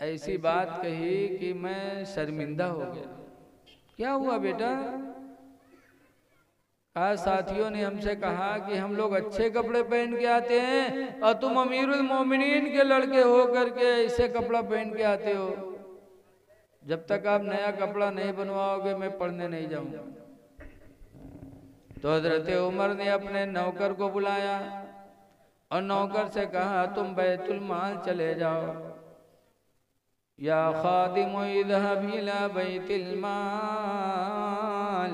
ऐसी बात कही कि मैं शर्मिंदा हो गया। क्या हुआ बेटा? आज साथियों ने हमसे कहा कि हम लोग अच्छे कपड़े पहन के आते हैं और तुम अमीरुल मोमिनीन के लड़के हो करके ऐसे कपड़ा पहन के आते हो। जब तक आप नया कपड़ा नहीं बनवाओगे मैं पढ़ने नहीं जाऊँगा। तो हज़रत उमर ने अपने नौकर को बुलाया और नौकर से कहा तुम बैतुल माल चले जाओ। या खादिम बैतुल माल।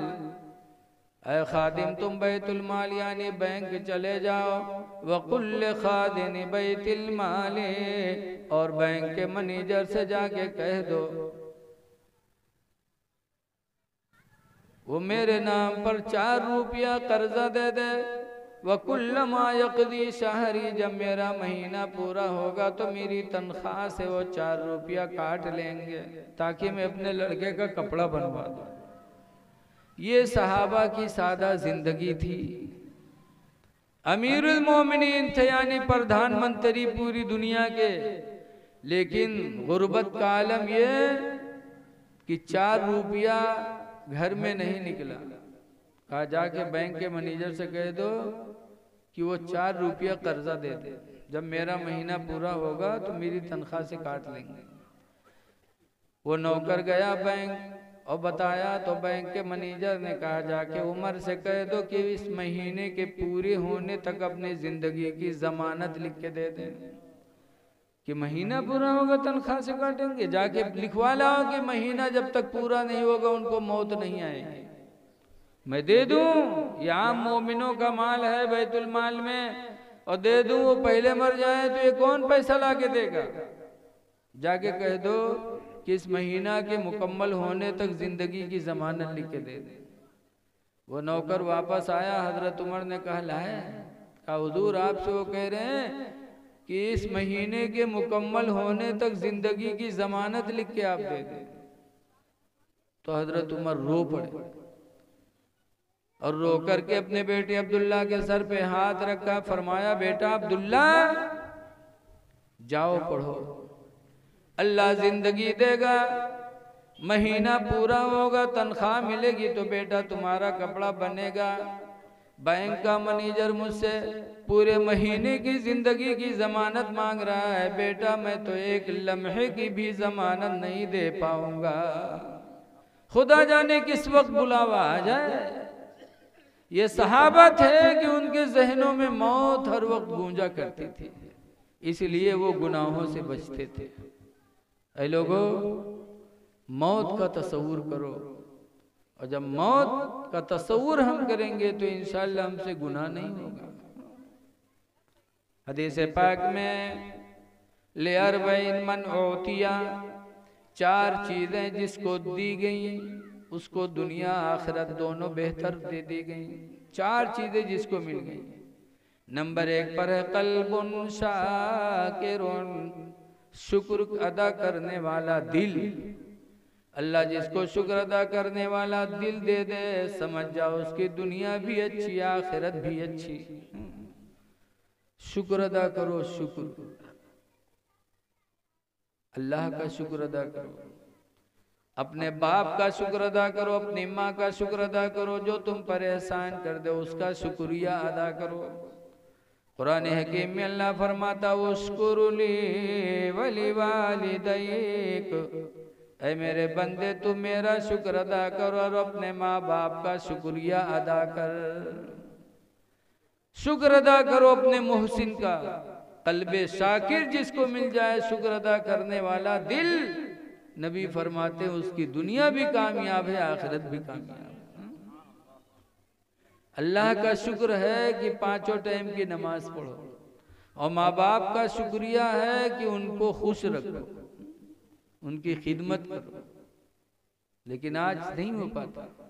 अय खादिम तुम बैतुल यानी बैंक चले जाओ। वकुल्ल खादिन बैतुल माल। और बैंक के मैनेजर से जाके कह दो वो मेरे नाम पर चार रुपया कर्जा दे। दे। वकुल्लमा यकदी शहरी जब मेरा महीना पूरा होगा तो मेरी तनख्वाह से वो चार रुपया काट लेंगे, ताकि मैं अपने लड़के का कपड़ा बनवा दूँ। ये सहाबा की सादा ज़िंदगी थी। अमीरुल मोमिनीन थे, यानी प्रधानमंत्री पूरी दुनिया के। लेकिन गुर्बत का आलम ये कि चार रुपया घर में नहीं निकला। कहा, जाके बैंक के मैनेजर से कह दो कि वो चार रुपया कर्जा दे दे। जब मेरा महीना पूरा होगा तो मेरी तनख्वाह से काट लेंगे। वो नौकर गया बैंक और बताया तो बैंक के मैनेजर ने कहा, जाके उमर से कह दो कि इस महीने के पूरे होने तक अपनी ज़िंदगी की जमानत लिख के दे दें। कि महीना पूरा होगा, तनख्वाह से काटेंगे। जाके लिखवा लाओ कि महीना जब तक पूरा नहीं होगा, उनको मौत नहीं आएगी। मैं दे दूँ? ये आम मोमिनों का माल है बैतुल माल में, और दे दूँ वो पहले मर जाए तो ये कौन पैसा ला के देगा? जाके कह दो कि इस महीना के मुकम्मल होने तक ज़िंदगी की जमानत लिख के दे दे। वो नौकर वापस आया, हज़रत उमर ने कहा, लाए, कहा, हुजूर, आपसे वो कह रहे हैं कि इस महीने के मुकम्मल होने तक ज़िंदगी की जमानत लिख के आप दे दे। तो हज़रत उमर रो पड़े। और रो करके अपने बेटे अब्दुल्ला के सर पे हाथ रखा फरमाया बेटा अब्दुल्ला जाओ पढ़ो। अल्लाह ज़िंदगी देगा महीना पूरा होगा तनख्वाह मिलेगी तो बेटा तुम्हारा कपड़ा बनेगा। बैंक का मैनेजर मुझसे पूरे महीने की ज़िंदगी की जमानत मांग रहा है। बेटा मैं तो एक लम्हे की भी जमानत नहीं दे पाऊँगा। खुदा जाने किस वक्त बुलावा आ जाए। ये सहाबत है कि उनके जहनों में मौत हर वक्त गूंजा करती थी। इसलिए वो गुनाहों से बचते थे। ऐ लोगो, मौत का तस्वूर करो। और जब मौत का तस्वूर हम करेंगे तो इंशाल्लाह हमसे गुनाह नहीं होगा। हदीस पाक में, ले अरबैन मन ओतिया चार चीज़ें जिसको दी गई। उसको दुनिया, आखिरत दोनों बेहतर दे दी गई। चार चीज़ें जिसको मिल गई। नंबर एक पर है कल्बुन शुक्र अदा करने वाला दिल। अल्लाह जिसको शुक्र अदा करने वाला दिल दे दे, समझ जाओ उसकी दुनिया भी अच्छी, आखिरत भी अच्छी। शुक्र अदा करो, शुक्र। अल्लाह का शुक्र अदा करो। अपने बाप का शुक्र अदा करो, अपनी माँ का शुक्र अदा करो, जो तुम पर एहसान कर दे, उसका शुक्रिया अदा करो। कुरान हकीम में अल्लाह फरमाता उस्कुरुली वली वालिदैक। ऐ मेरे बंदे तुम मेरा शुक्र अदा करो और अपने माँ बाप का शुक्रिया अदा कर। शुक्र अदा करो अपने मोहसिन का। कल्बे शाकिर जिसको मिल जाए, शुक्र अदा करने वाला दिल नबी फरमाते हैं, उसकी दुनिया भी कामयाब है, आखिरत भी कामयाब है। अल्लाह का शुक्र है कि पाँचों टाइम की नमाज़ पढ़ो। और माँ बाप का शुक्रिया है कि उनको खुश रखो, उनकी खिदमत करो। लेकिन आज नहीं हो पाता।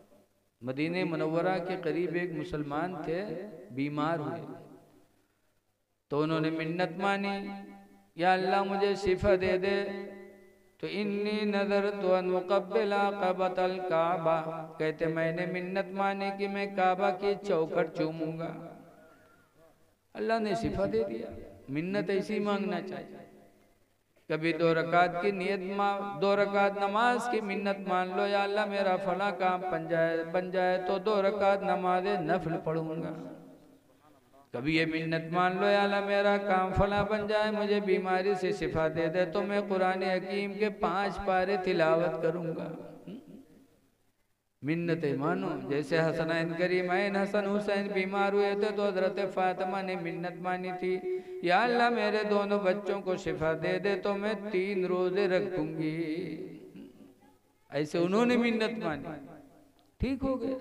मदीने मनवरा के करीब एक मुसलमान थे, बीमार हुए। तो उन्होंने मिन्नत मानी, या अल्लाह मुझे शिफा दे दे तो इन्नी नज़र तो मुकबिला कबतल काबा। कहते, मैंने मिन्नत मानी कि मैं काबा की चौखट चूमूँगा। अल्लाह ने शिफा दे दिया। मिन्नत ऐसी मांगना चाहिए। कभी दो रकात की नियत दो रकात नमाज़ की मिन्नत मान लो, या अल्लाह मेरा फला काम बन जाए बन जाए तो दो रकात नमाज़ नफल पढ़ूँगा। कभी ये मिन्नत मान लो अल्लाह मेरा काम फला बन जाए, मुझे बीमारी से शिफा दे दे तो मैं कुरान हकीम के पाँच पारे तिलावत करूँगा। मिन्नत मानो, जैसे हसनैन करीमैन हसन हुसैन बीमार हुए थे तो हज़रत फातिमा ने मिन्नत मानी थी, या अल्लाह मेरे दोनों बच्चों को शिफा दे दे तो मैं तीन रोज़े रखूँगी ऐसे उन्होंने मिन्नत मानी। ठीक हो गए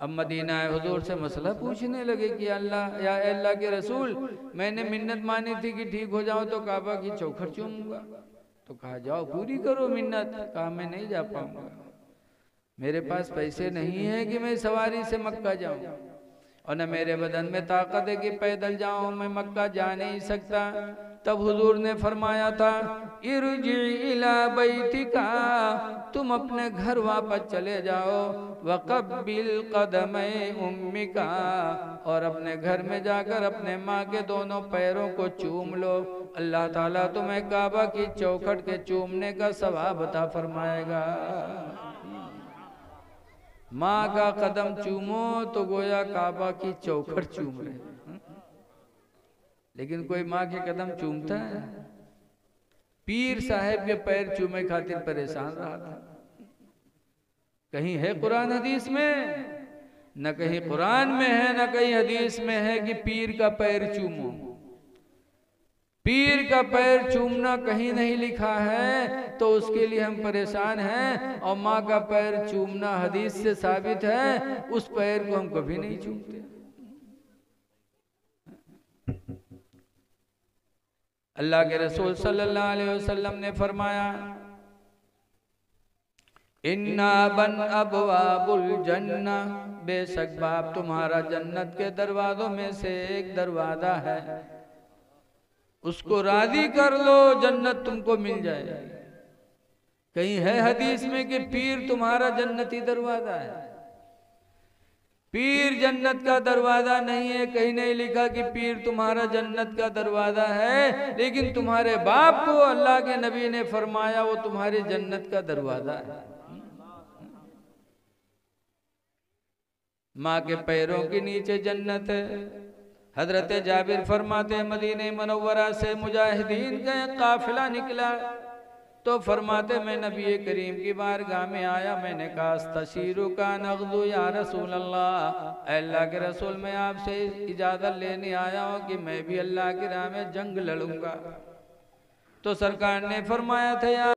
अब मदीना हजूर से मसला पूछने लगे कि अल्लाह, या अल्लाह के रसूल, मैंने मिन्नत मानी थी कि ठीक हो जाओ तो काबा की चौखट चूमूँगा। तो कहा, जाओ, पूरी करो मिन्नत। कहा, मैं नहीं जा पाऊँगा। मेरे पास पैसे नहीं है कि मैं सवारी से मक्का जाऊँ, और न मेरे बदन में ताकत है कि पैदल जाऊँ। मैं मक्का जा नहीं सकता। तब हुजूर ने फरमाया था इला बैतिका, तुम अपने घर वापस चले जाओ वकबिल कदम उम्मिका, और अपने घर में जाकर अपने माँ के दोनों पैरों को चूम लो। अल्लाह ताला तुम्हें काबा की चौखट के चूमने का सवाब बता फरमाएगा। माँ का कदम चूमो तो गोया काबा की चौखट चूम रहे लेकिन कोई माँ के कदम चूमता है? पीर साहेब के पैर चूमे खातिर परेशान रहा था। कहीं है कुरान हदीस में? न कहीं कुरान में है न कहीं हदीस में है कि पीर का पैर चूमो। पीर का पैर चूमना कहीं नहीं लिखा है तो उसके लिए हम परेशान हैं और माँ का पैर चूमना हदीस से साबित है उस पैर को हम कभी नहीं चूमते। अल्लाह के रसूल सल्लल्लाहु अलैहि वसल्लम ने फरमाया, इन्ना बन अबवाबुल जन्ना, बेशक बाप तुम्हारा जन्नत के दरवाजों में से एक दरवाज़ा है। उसको राज़ी कर लो, जन्नत तुमको मिल जाए कहीं है हदीस में कि पीर तुम्हारा जन्नती दरवाज़ा है? पीर जन्नत का दरवाज़ा नहीं है। कहीं नहीं लिखा कि पीर तुम्हारा जन्नत का दरवाज़ा है, लेकिन तुम्हारे बाप को अल्लाह के नबी ने फरमाया, वो तुम्हारी जन्नत का दरवाज़ा है। माँ के पैरों के नीचे जन्नत है। हज़रत जाबिर फरमाते मदीने मनवरा से मुजाहिदीन का काफिला निकला। तो फरमाते, मैं नबी करीम की बारगाह में आया, मैंने कहा तशीरु का नगदू या रसूल अल्लाह अल्लाह के रसूल मैं आपसे इजाज़त लेने आया हूँ कि मैं भी अल्लाह की राह में जंग लड़ूँगा। तो सरकार ने फरमाया था